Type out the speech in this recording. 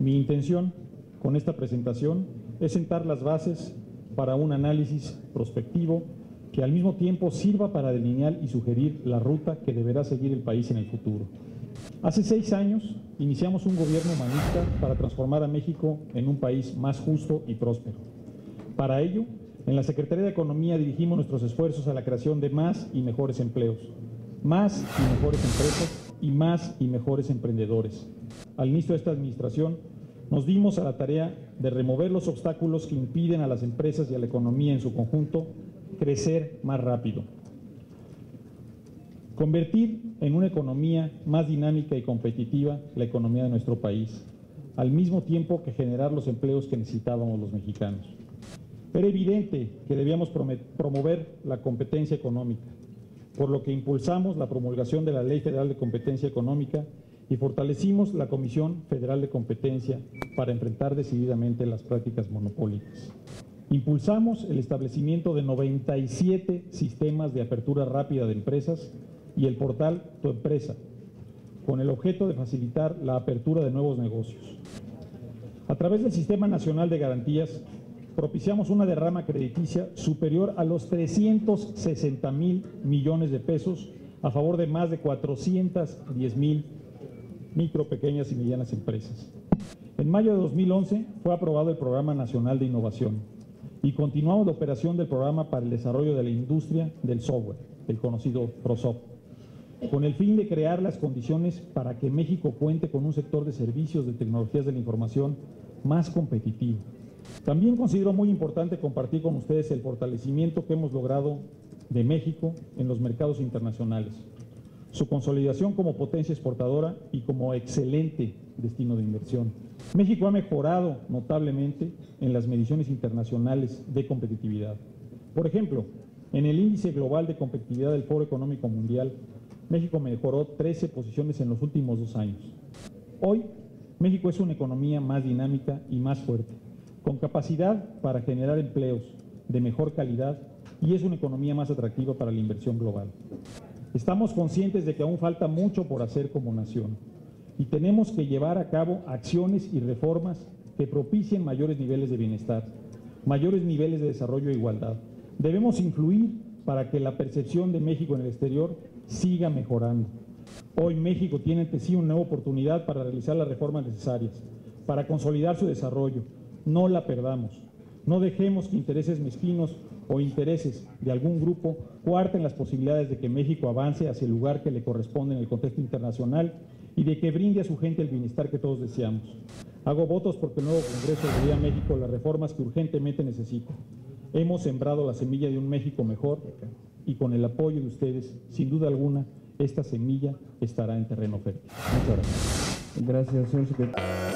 Mi intención con esta presentación es sentar las bases para un análisis prospectivo que al mismo tiempo sirva para delinear y sugerir la ruta que deberá seguir el país en el futuro. Hace seis años iniciamos un gobierno humanista para transformar a México en un país más justo y próspero. Para ello, en la Secretaría de Economía dirigimos nuestros esfuerzos a la creación de más y mejores empleos, más y mejores empresas y más y mejores emprendedores. Al inicio de esta administración, nos dimos a la tarea de remover los obstáculos que impiden a las empresas y a la economía en su conjunto crecer más rápido. Convertir en una economía más dinámica y competitiva la economía de nuestro país, al mismo tiempo que generar los empleos que necesitábamos los mexicanos. Era evidente que debíamos promover la competencia económica, por lo que impulsamos la promulgación de la Ley Federal de Competencia Económica y fortalecimos la Comisión Federal de Competencia para enfrentar decididamente las prácticas monopólicas. Impulsamos el establecimiento de 97 sistemas de apertura rápida de empresas y el portal Tu Empresa, con el objeto de facilitar la apertura de nuevos negocios. A través del Sistema Nacional de Garantías, propiciamos una derrama crediticia superior a los 360 mil millones de pesos a favor de más de 410 mil micro, pequeñas y medianas empresas. En mayo de 2011 fue aprobado el Programa Nacional de Innovación y continuamos la operación del Programa para el Desarrollo de la Industria del Software, el conocido PROSOP con el fin de crear las condiciones para que México cuente con un sector de servicios de tecnologías de la información más competitivo. También considero muy importante compartir con ustedes el fortalecimiento que hemos logrado de México en los mercados internacionales, su consolidación como potencia exportadora y como excelente destino de inversión. México ha mejorado notablemente en las mediciones internacionales de competitividad. Por ejemplo, en el índice global de competitividad del Foro Económico Mundial, México mejoró 13 posiciones en los últimos dos años. Hoy, México es una economía más dinámica y más fuerte, con capacidad para generar empleos de mejor calidad y es una economía más atractiva para la inversión global. Estamos conscientes de que aún falta mucho por hacer como nación y tenemos que llevar a cabo acciones y reformas que propicien mayores niveles de bienestar, mayores niveles de desarrollo e igualdad. Debemos influir para que la percepción de México en el exterior siga mejorando. Hoy México tiene ante sí una nueva oportunidad para realizar las reformas necesarias, para consolidar su desarrollo. No la perdamos. No dejemos que intereses mezquinos o intereses de algún grupo cuarten las posibilidades de que México avance hacia el lugar que le corresponde en el contexto internacional y de que brinde a su gente el bienestar que todos deseamos. Hago votos porque el nuevo Congreso le a México las reformas que urgentemente necesita. Hemos sembrado la semilla de un México mejor y con el apoyo de ustedes, sin duda alguna, esta semilla estará en terreno fértil. Muchas gracias. Gracias, señor secretario.